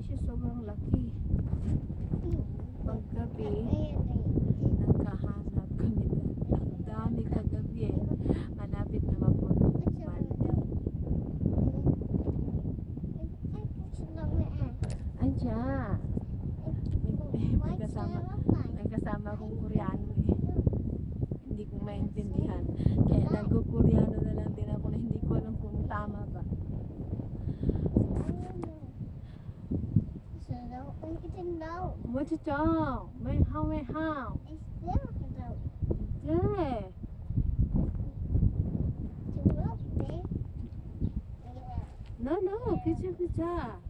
siya, sobrang laki. Paggabi, nagkahanap kami. Ang dami kagabi eh. Malapit na mapuno yung Monday. Andiyan. May, may kasama. May kasama akong Koreano eh. Hindi ko maintindihan. Kaya nagko-Koreano na lang din ako na hindi ko alam kung tama ba. What you do? Wait, how, wait, how? It's still Good. No, no, good job, good job.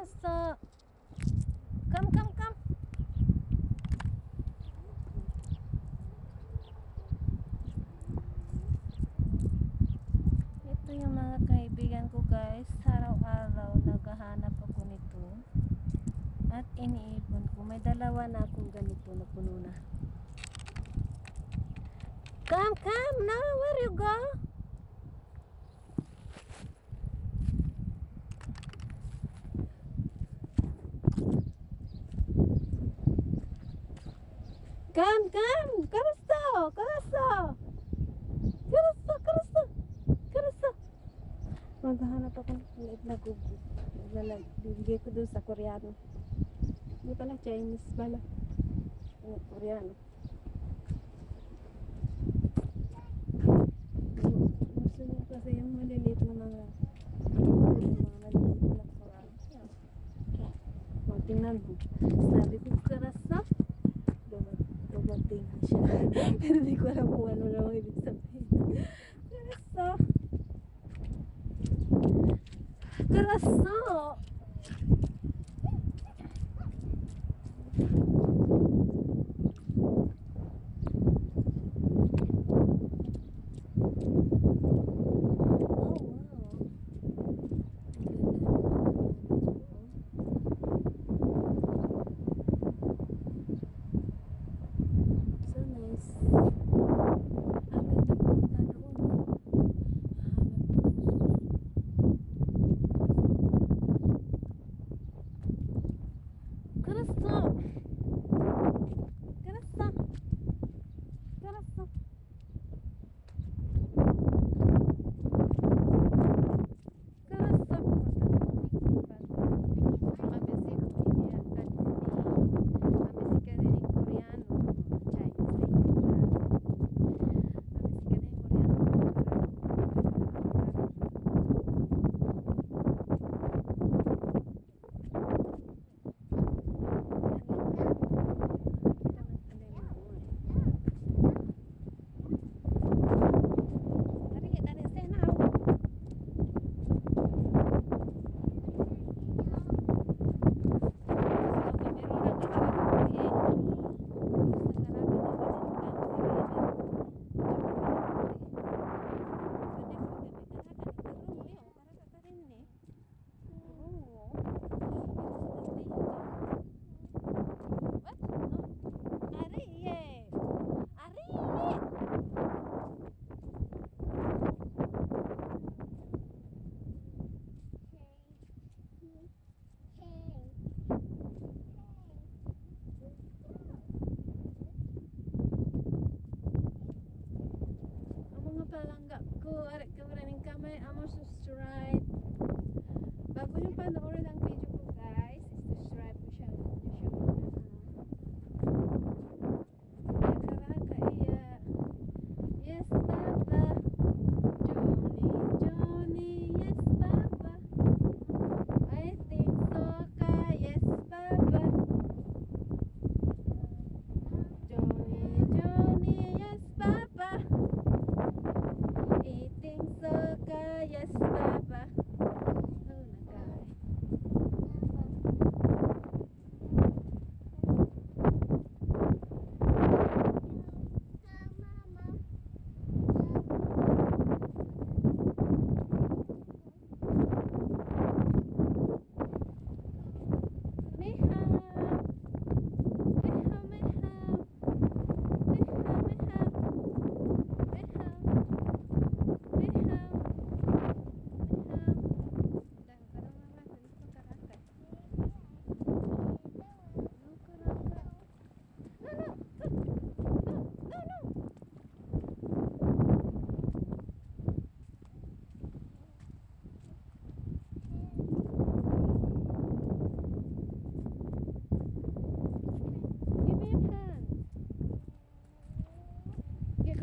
Basta. Come, come, come. Ito yung mga kaibigan ko guys. Araw-araw naghahanap ako nito. At iniipon ko. May dalawa na akong ganito na puno na. Come, come now. Where you go? Karusto. Karusto, karusto, karusto. Maghahanap ako ng maliit na. Lalag, bibigay ko doon sa Koreano. Hindi pala Chinese pala. Ano, Koreano. Gusto niya kasi yung maliliit na mga mga maliliit na koral. O, tingnan mo. Sabi Hindi ko alam kung ano lang ibig sabihin. Karasok! Karasok! 一般怎么着？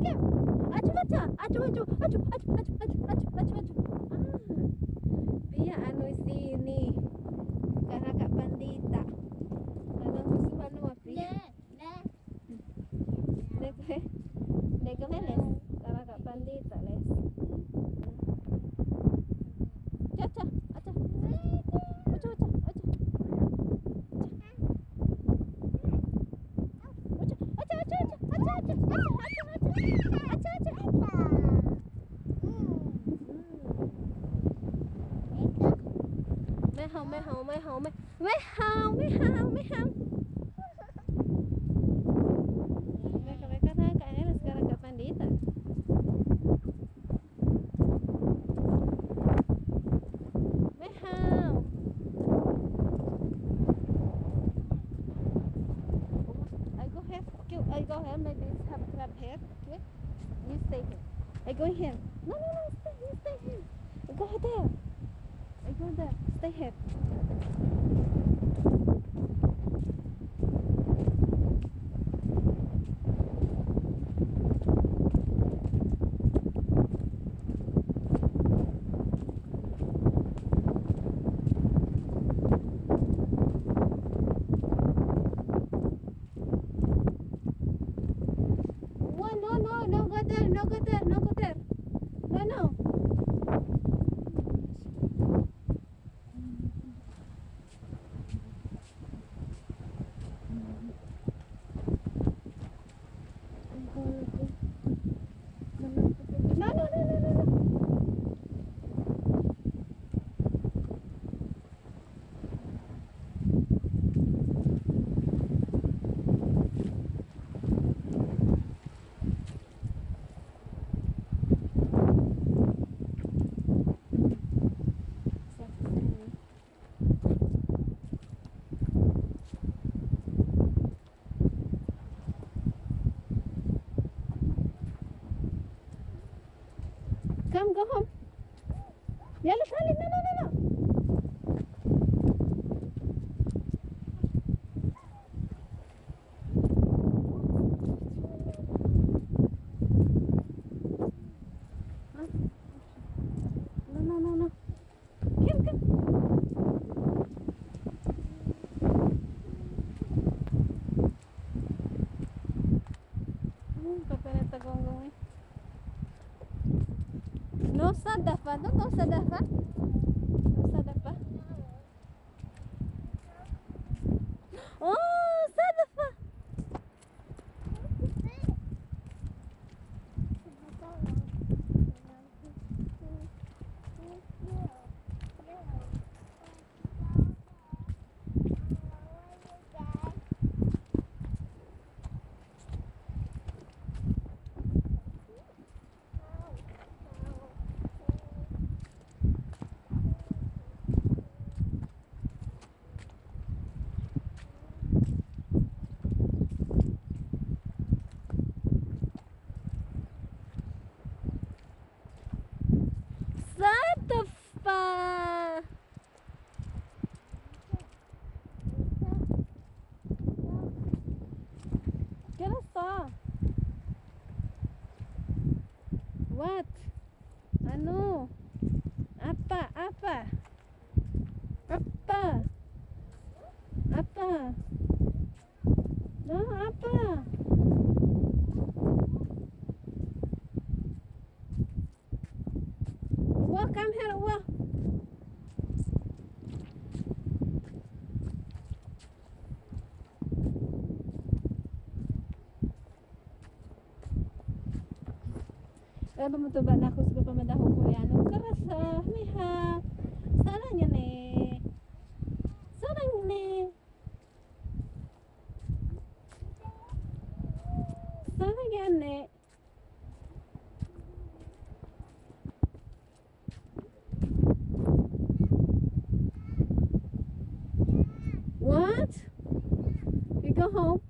오케이 아주 맞자 아주 아주 아주 아주 아주 아주 아주 아주 ah biar anu sini karena pandita ไม่เฮาไม่เฮาไม่เฮาไม่ไม่เฮาไม่เฮาไม่เฮา I go here maybe it's have crab here okay? You stay here. I go here. No no no stay you stay here. I go there. I go there. Stay here Yalla, Salim, no, no, no, no. Não sadafa, não, não sadafa. Não sadafa. Oh! Ah! What? Ah, ano? Na ako sa pamadaho koreano? Karasa, miha. Yan yan. What? You go home?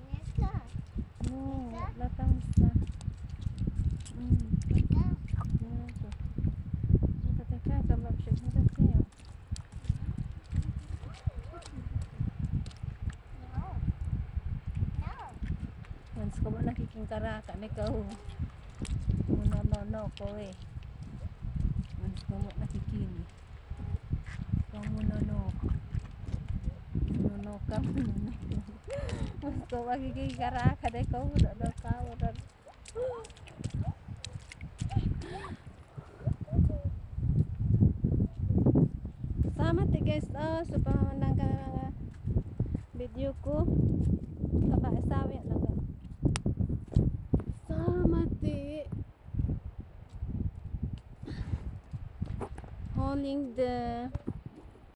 kami kau. Muna nono kowe. Mas kamu kau kamu nono nono kamu nono mas kau bagi kau udah udah kau udah Selamat ya, guys, oh, supaya memandang videoku.